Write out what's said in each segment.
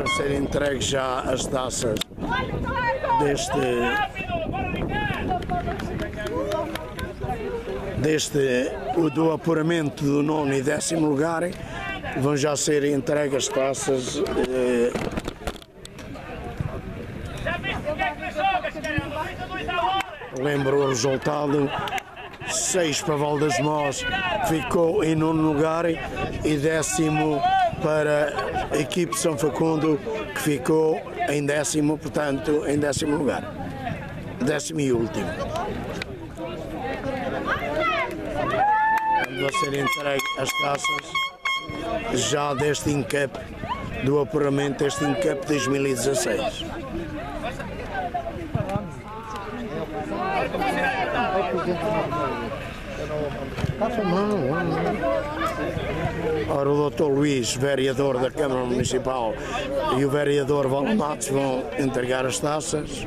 para ser entregue já as taças deste deste do apuramento do nono e décimo lugar vão já ser entregues as taças eh, lembro o resultado 6 para Valdas Mós ficou em nono lugar e décimo para a equipe São Facundo que ficou em décimo, portanto em décimo lugar. Décimo e último. Vão ser entregue as taças já deste INCAP do apuramento deste INCAP 2016 Ora, o doutor Luís, vereador da Câmara Municipal, e o vereador Valamatos vão entregar as taças.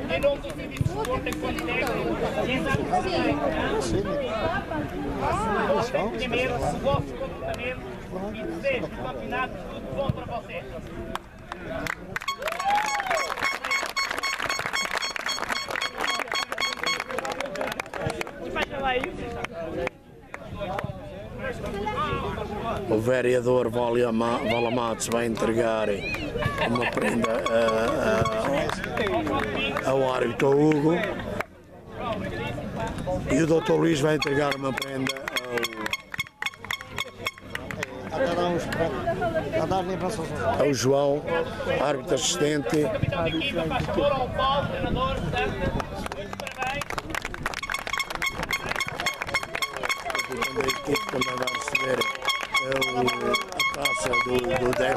Primeiro, se o vosso comportamento e desejo tudo bom para vocês. O vereador Valama- Valamatos vai entregar uma prenda ao árbitro Hugo e o doutor Luís vai entregar uma prenda ao, ao João, árbitro assistente.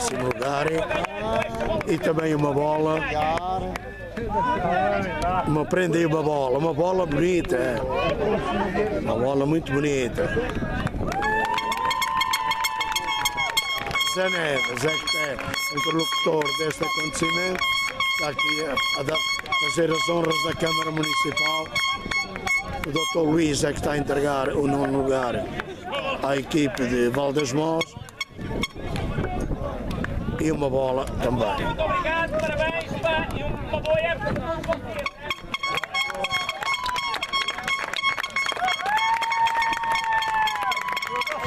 Décimo lugar e também uma bola, uma prenda e uma bola, uma bola bonita, uma bola muito bonita. Zé Neves é que é interlocutor deste acontecimento, está aqui a, fazer as honras da Câmara Municipal. O Dr. Luís é que está a entregar o nono lugar à equipe de Valdas Mós e uma bola também. Muito obrigado, parabéns, e uma boa época para vocês.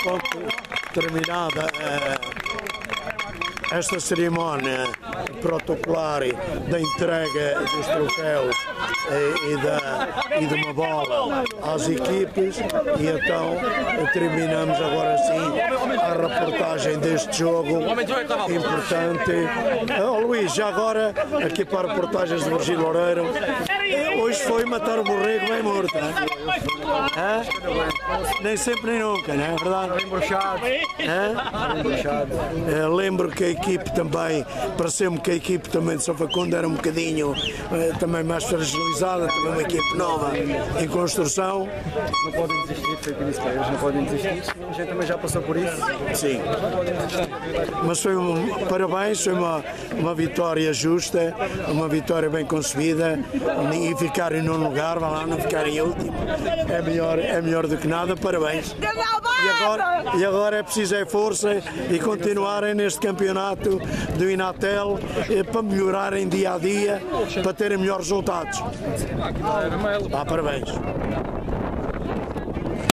Pronto, terminada eh, esta cerimónia protocolar da entrega dos troféus eh, e, da, e de uma bola às equipes e então terminamos agora sim reportagem deste jogo. Importante. Oh, Luís, já agora aqui para reportagens de Virgílio Loureiro, hoje foi matar o borrego bem morto, é? Hã? Nem sempre nem nunca, não é verdade? Embruxados. Eh, lembro que a equipe também, pareceu-me que a equipe também de São Facundo era um bocadinho eh, também mais fragilizada, também uma equipe nova em construção. Não podem desistir, para eles, não podem desistir. A gente também já passou por isso. Sim. Mas foi um parabéns, foi uma, uma vitória justa, uma vitória bem concebida e ficar em nono lugar, vá lá, não ficar em último. É melhor, é melhor do que nada, parabéns. E agora, e agora é preciso é força e continuarem neste campeonato do Inatel para melhorarem dia a dia, para terem melhores resultados. Ah, parabéns.